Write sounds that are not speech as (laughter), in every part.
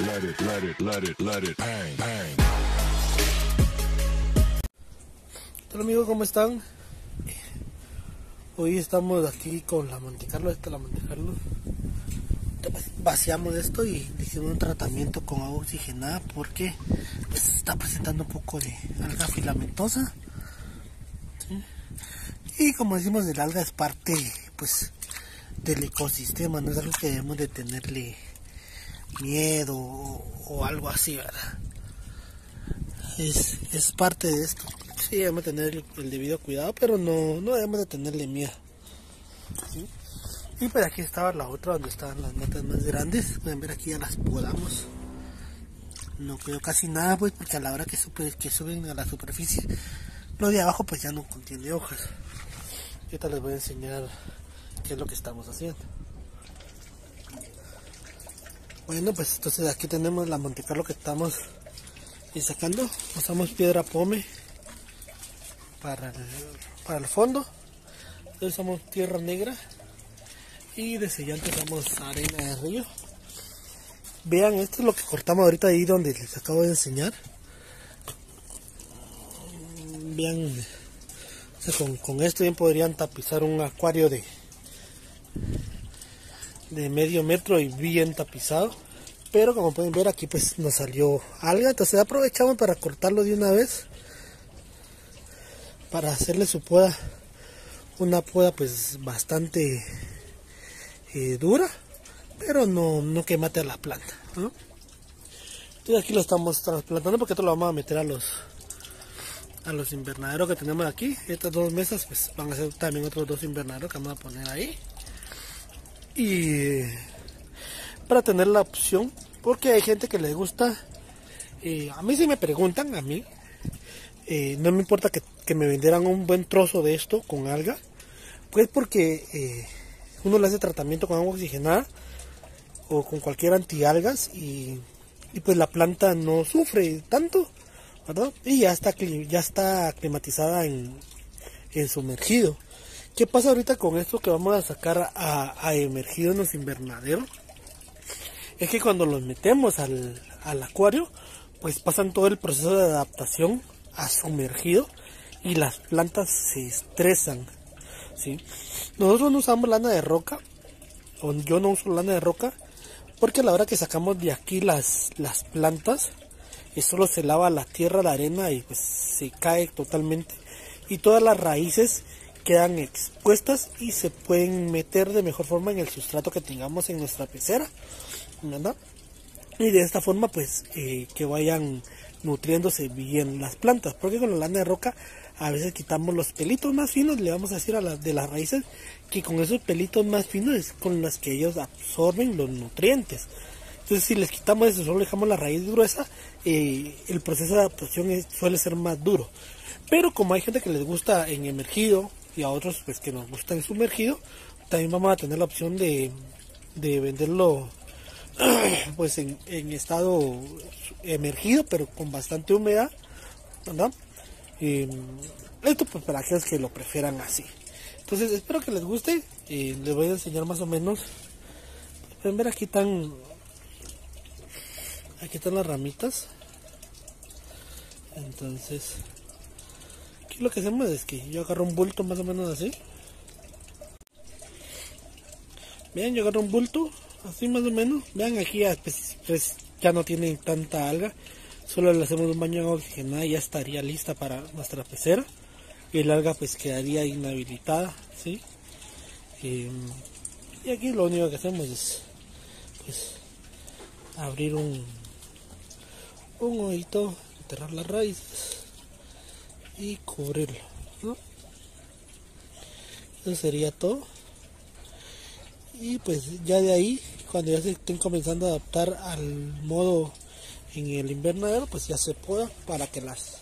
it. Hola amigos, ¿cómo están? Hoy estamos aquí con la Montecarlo, esta es la Montecarlo. Vaciamos esto y hicimos un tratamiento con agua oxigenada porque pues, está presentando un poco de alga filamentosa. Y como decimos, el alga es parte pues del ecosistema, no es algo que debemos de tenerle miedo o, algo así, ¿verdad? Es, es parte de esto. Sí, debemos tener el, debido cuidado, pero no, no debemos de tenerle miedo. Y por aquí estaba la otra donde estaban las notas más grandes. Pueden ver aquí ya las podamos. No quedó casi nada pues porque a la hora que, que suben a la superficie, lo de abajo pues ya no contiene hojas. Y ahorita les voy a enseñar qué es lo que estamos haciendo. Bueno pues entonces aquí tenemos la Montecarlo que estamos sacando. Usamos piedra pome para el, para el fondo. Usamos tierra negra y de sellante usamos arena de río. Vean, esto es lo que cortamos ahorita ahí donde les acabo de enseñar. Vean, con, con, esto bien podrían tapizar un acuario de, de medio metro y bien tapizado. Pero como pueden ver aquí pues nos salió alga, entonces aprovechamos para cortarlo de una vez. Para hacerle su poda, una poda pues bastante eh, dura, pero no, no que mate a la planta. Entonces aquí lo estamos trasplantando porque esto lo vamos a meter a los a los invernaderos que tenemos aquí. Estas dos mesas pues van a ser también otros dos invernaderos que vamos a poner ahí. Y para tener la opción, porque hay gente que le gusta, eh, a mí si me preguntan, a mí, eh, no me importa que, que, me vendieran un buen trozo de esto con alga, pues porque eh, uno le hace tratamiento con agua oxigenada o con cualquier antialgas y, y pues la planta no sufre tanto, ¿verdad? Y ya está, ya está climatizada en, en sumergido. ¿Qué pasa ahorita con esto que vamos a sacar a, a en los invernaderos? Es que cuando los metemos al, al acuario, pues pasan todo el proceso de adaptación a sumergido y las plantas se estresan. Nosotros no usamos lana de roca, o yo no uso lana de roca, porque la hora que sacamos de aquí las, las plantas, solo se lava la tierra, la arena y pues se cae totalmente. Y todas las raíces quedan expuestas y se pueden meter de mejor forma en el sustrato que tengamos en nuestra pecera. ¿verdad? Y de esta forma pues eh, que vayan nutriéndose bien las plantas. Porque con la lana de roca a veces quitamos los pelitos más finos, le vamos a decir a las de las raíces que con esos pelitos más finos es con las que ellos absorben los nutrientes. Entonces si les quitamos eso, solo dejamos la raíz gruesa, eh, el proceso de adaptación suele ser más duro. Pero como hay gente que les gusta en emergido y a otros pues que nos gusta en sumergido, también vamos a tener la opción de, de venderlo (clears throat) pues en, estado emergido pero con bastante humedad ¿verdad? Eh, esto pues para aquellos que lo prefieran así entonces espero que les guste eh, les voy a enseñar más o menos pueden ver aquí están aquí están las ramitas entonces lo que hacemos es que yo agarro un bulto más o menos así Vean, yo agarro un bulto, así más o menos. Vean, aquí ya, pues, ya no tienen tanta alga. Solo le hacemos un baño de oxigenada y ya estaría lista para nuestra pecera. Y el alga pues quedaría inhabilitada, ¿sí? Y, y aquí lo único que hacemos es pues abrir un, un hoyito, enterrar las raíces y cubrirlo. Eso sería todo. Y pues ya de ahí cuando ya se estén comenzando a adaptar al modo en el invernadero pues ya se pueda para que las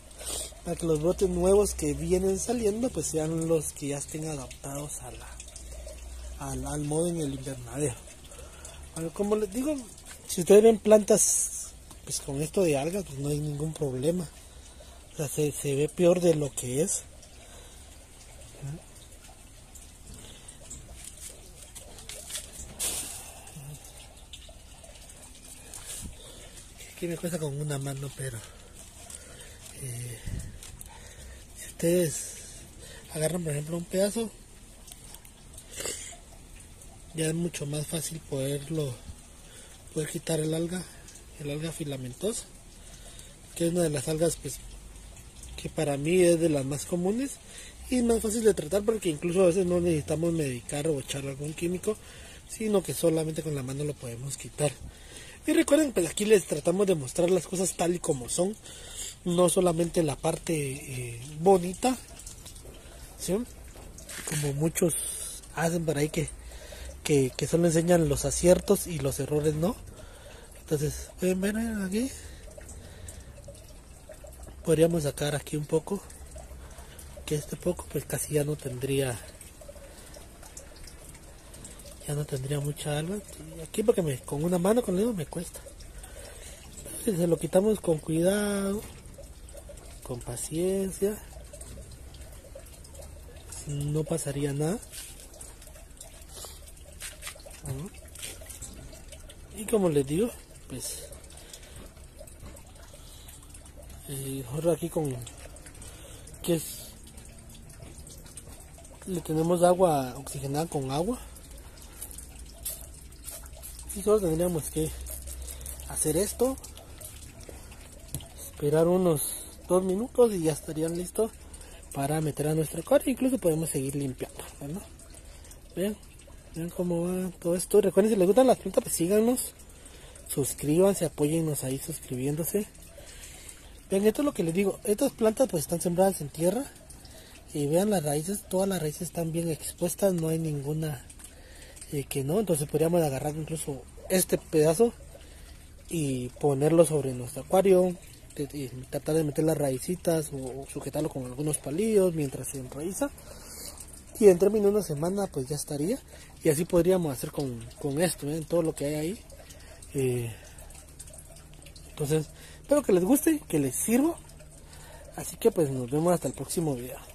para que los brotes nuevos que vienen saliendo pues sean los que ya estén adaptados a la, al, al modo en el invernadero. Bueno, como les digo si ustedes ven plantas pues con esto de algas pues no hay ningún problema se, se ve peor de lo que es. Aquí me cuesta con una mano pero eh, si ustedes agarran por ejemplo un pedazo ya es mucho más fácil poderlo poder quitar el alga el alga filamentosa que es una de las algas pues que para mí es de las más comunes y más fácil de tratar porque incluso a veces no necesitamos medicar o echar algún químico sino que solamente con la mano lo podemos quitar. Y recuerden pues aquí les tratamos de mostrar las cosas tal y como son no solamente la parte eh, bonita como muchos hacen por ahí que, que, que solo enseñan los aciertos y los errores no entonces pueden ver aquí podríamos sacar aquí un poco que este poco pues casi ya no tendría ya no tendría mucha alma. Aquí porque me, con una mano con el dedo me cuesta. Si se lo quitamos con cuidado con paciencia no pasaría nada. Y como les digo pues eh, ahora aquí con que es le tenemos agua oxigenada con agua. Y solo tendríamos que hacer esto esperar unos dos minutos y ya estarían listos para meter a nuestro acuario incluso podemos seguir limpiando ¿no? vean vean cómo va todo esto. Recuerden si les gustan las plantas pues síganos suscríbanse apóyennos ahí suscribiéndose Vean, esto es lo que les digo. Estas plantas pues están sembradas en tierra. Y vean las raíces, todas las raíces están bien expuestas, no hay ninguna eh, que no. Entonces podríamos agarrar incluso este pedazo y ponerlo sobre nuestro acuario. Y tratar de meter las raicitas o, sujetarlo con algunos palillos mientras se enraiza. Y en términos de una semana pues ya estaría. Y así podríamos hacer con, con esto, ¿ven? todo lo que hay ahí. Eh, entonces Espero que les guste, que les sirva. Así que pues nos vemos hasta el próximo video.